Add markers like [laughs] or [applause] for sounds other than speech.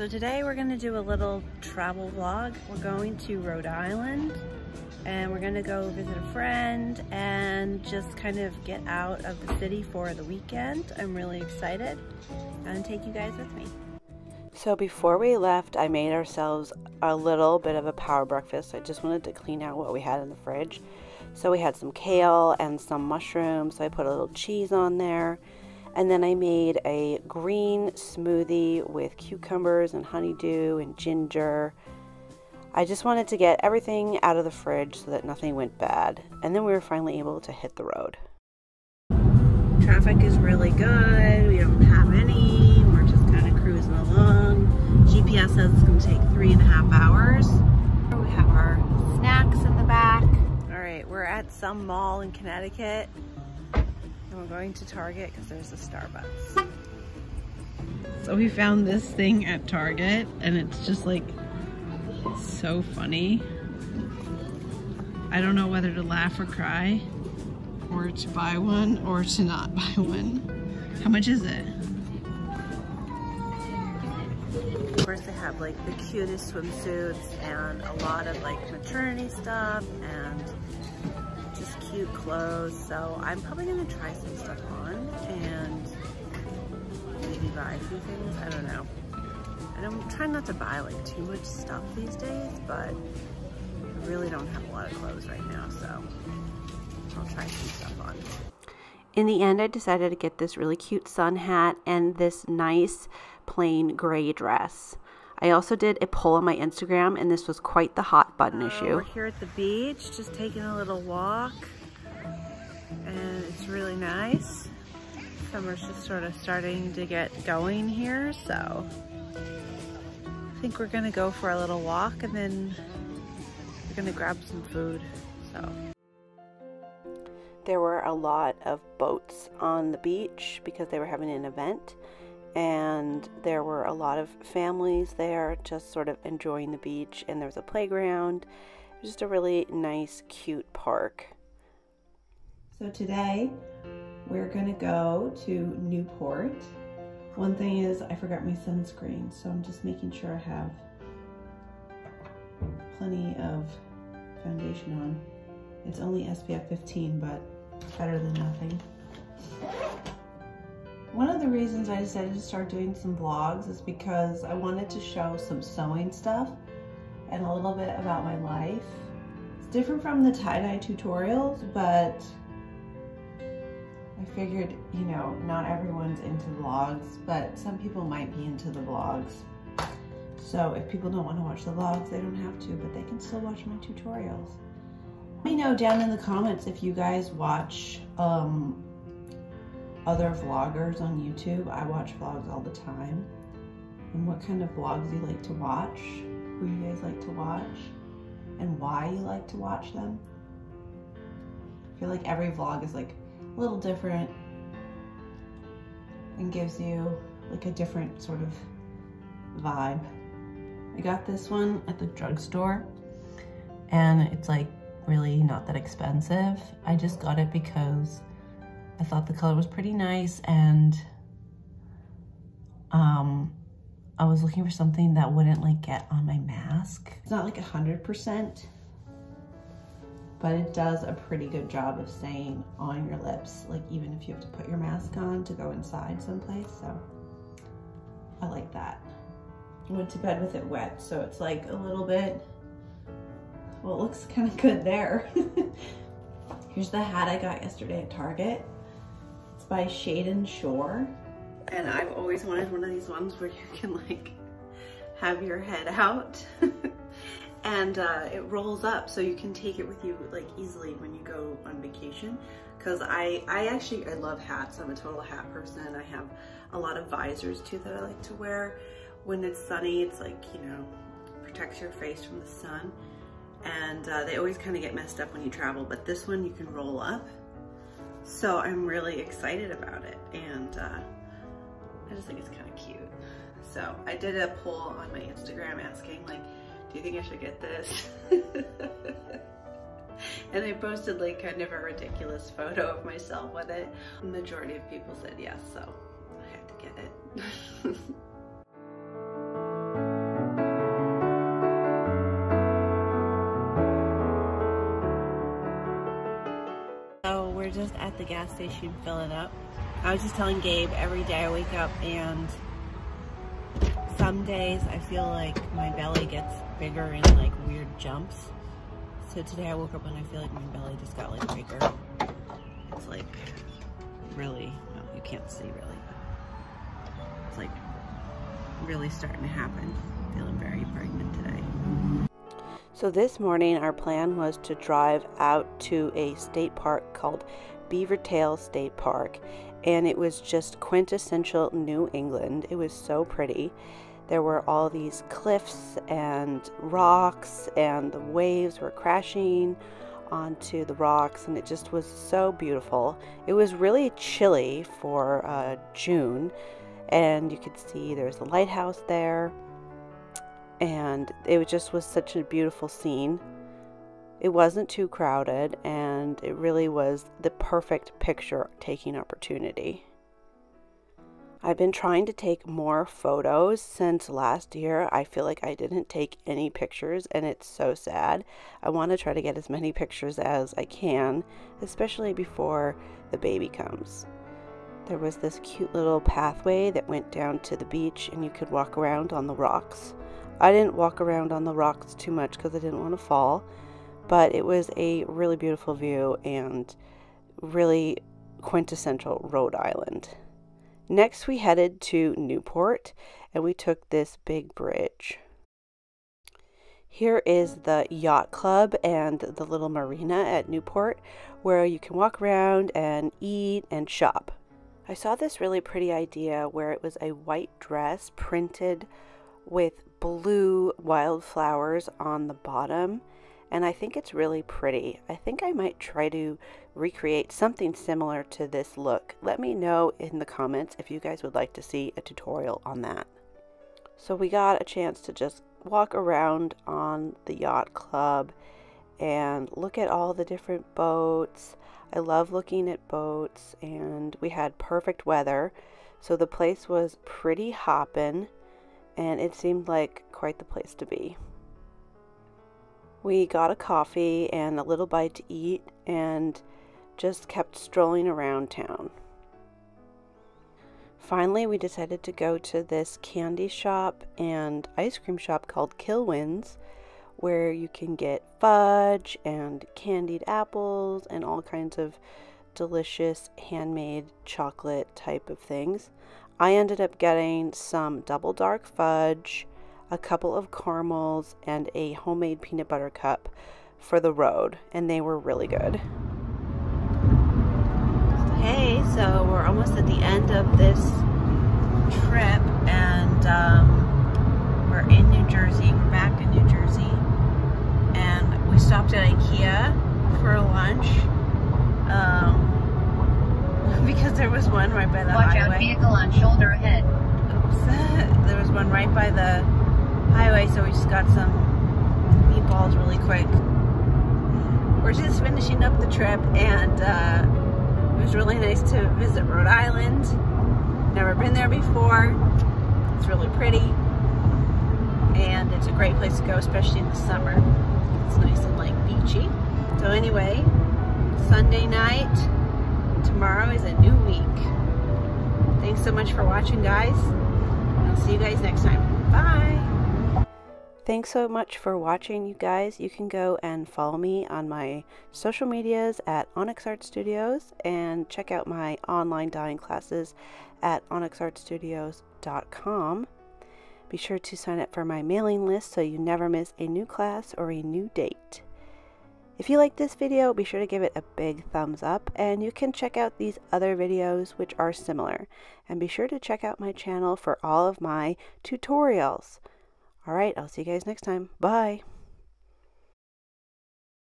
So today we're gonna do a little travel vlog. We're going to Rhode Island and we're gonna go visit a friend and just kind of get out of the city for the weekend. I'm really excited and take you guys with me. So before we left, I made ourselves a little bit of a power breakfast. I just wanted to clean out what we had in the fridge. So we had some kale and some mushrooms. So I put a little cheese on there. And then I made a green smoothie with cucumbers and honeydew and ginger. I just wanted to get everything out of the fridge so that nothing went bad. And then we were finally able to hit the road. Traffic is really good. We don't have any. We're just kind of cruising along. GPS says it's going to take three and a half hours. We have our snacks in the back. All right, we're at some mall in Connecticut. And we're going to Target because there's a Starbucks. So we found this thing at Target and it's just like so funny. I don't know whether to laugh or cry or to buy one or to not [laughs] buy one. How much is it? Of course they have like the cutest swimsuits and a lot of like maternity stuff and cute clothes. So I'm probably gonna try some stuff on and maybe buy a few things. I don't know. And I'm trying not to buy like too much stuff these days, but I really don't have a lot of clothes right now, so I'll try some stuff on. In the end, I decided to get this really cute sun hat and this nice plain gray dress. I also did a poll on my Instagram, and this was quite the hot button uh, issue. We're here at the beach, just taking a little walk, and it's really nice. Summer's just sort of starting to get going here, so I think we're gonna go for a little walk, and then we're gonna grab some food, so. There were a lot of boats on the beach because they were having an event and there were a lot of families there just sort of enjoying the beach and there was a playground just a really nice cute park so today we're gonna go to newport. One thing is i forgot my sunscreen so i'm just making sure i have plenty of foundation on. It's only spf 15 but it's better than nothing. One of the reasons I decided to start doing some vlogs is because I wanted to show some sewing stuff and a little bit about my life. It's different from the tie-dye tutorials, but I figured, you know, not everyone's into vlogs, but some people might be into the vlogs. So if people don't want to watch the vlogs, they don't have to, but they can still watch my tutorials. Let me know down in the comments if you guys watch um, other vloggers on YouTube. I watch vlogs all the time. And what kind of vlogs you like to watch, who you guys like to watch, and why you like to watch them. I feel like every vlog is like a little different and gives you like a different sort of vibe. I got this one at the drugstore and it's like really not that expensive. I just got it because I thought the color was pretty nice and um, I was looking for something that wouldn't like get on my mask. It's not like a 100%, but it does a pretty good job of staying on your lips, like even if you have to put your mask on to go inside someplace, so I like that. I went to bed with it wet, so it's like a little bit, well, it looks kind of good there. [laughs] Here's the hat I got yesterday at Target It's by Shade and Shore. And I've always wanted one of these ones where you can like have your head out [laughs] and uh, it rolls up so you can take it with you like easily when you go on vacation. Cause I, I actually, I love hats. I'm a total hat person. I have a lot of visors too that I like to wear. When it's sunny, it's like, you know, protects your face from the sun. And uh, they always kind of get messed up when you travel, but this one you can roll up so I'm really excited about it and uh, I just think it's kind of cute. So I did a poll on my Instagram asking like, do you think I should get this? [laughs] and I posted like kind of a ridiculous photo of myself with it. The majority of people said yes, so I had to get it. [laughs] so we're just at the gas station filling up. I was just telling Gabe every day I wake up and some days I feel like my belly gets bigger in like weird jumps. So today I woke up and I feel like my belly just got like bigger. It's like really, well, you can't see really, it's like really starting to happen. I'm feeling very pregnant today. So this morning our plan was to drive out to a state park called Beavertail State Park and it was just quintessential New England. It was so pretty. There were all these cliffs and rocks, and the waves were crashing onto the rocks, and it just was so beautiful. It was really chilly for uh, June, and you could see there's a lighthouse there, and it just was such a beautiful scene. It wasn't too crowded, and it really was the perfect picture taking opportunity. I've been trying to take more photos since last year. I feel like I didn't take any pictures, and it's so sad. I want to try to get as many pictures as I can, especially before the baby comes. There was this cute little pathway that went down to the beach, and you could walk around on the rocks. I didn't walk around on the rocks too much because I didn't want to fall but it was a really beautiful view and really quintessential Rhode Island. Next, we headed to Newport and we took this big bridge. Here is the yacht club and the little marina at Newport where you can walk around and eat and shop. I saw this really pretty idea where it was a white dress printed with blue wildflowers on the bottom and I think it's really pretty. I think I might try to recreate something similar to this look. Let me know in the comments if you guys would like to see a tutorial on that. So we got a chance to just walk around on the yacht club and look at all the different boats. I love looking at boats and we had perfect weather. So the place was pretty hoppin' and it seemed like quite the place to be. We got a coffee and a little bite to eat and just kept strolling around town. Finally, we decided to go to this candy shop and ice cream shop called Kilwins, where you can get fudge and candied apples and all kinds of delicious handmade chocolate type of things. I ended up getting some double dark fudge, a couple of caramels, and a homemade peanut butter cup for the road, and they were really good. Hey, so we're almost at the end of this trip, and um, we're in New Jersey. We're back in New Jersey, and we stopped at IKEA for lunch. Um, [laughs] because there was one right by the Watch highway. Watch out, vehicle on shoulder ahead. Oops. [laughs] there was one right by the highway, so we just got some meatballs really quick. We're just finishing up the trip, and uh, it was really nice to visit Rhode Island. Never been there before. It's really pretty, and it's a great place to go, especially in the summer. It's nice and like beachy. So anyway, Sunday night. Tomorrow is a new week. Thanks so much for watching, guys. I'll see you guys next time. Thanks so much for watching, you guys. You can go and follow me on my social medias at Onyx Art Studios and check out my online dyeing classes at onyxartstudios.com. Be sure to sign up for my mailing list so you never miss a new class or a new date. If you like this video, be sure to give it a big thumbs up and you can check out these other videos which are similar. And be sure to check out my channel for all of my tutorials. All right, I'll see you guys next time. Bye.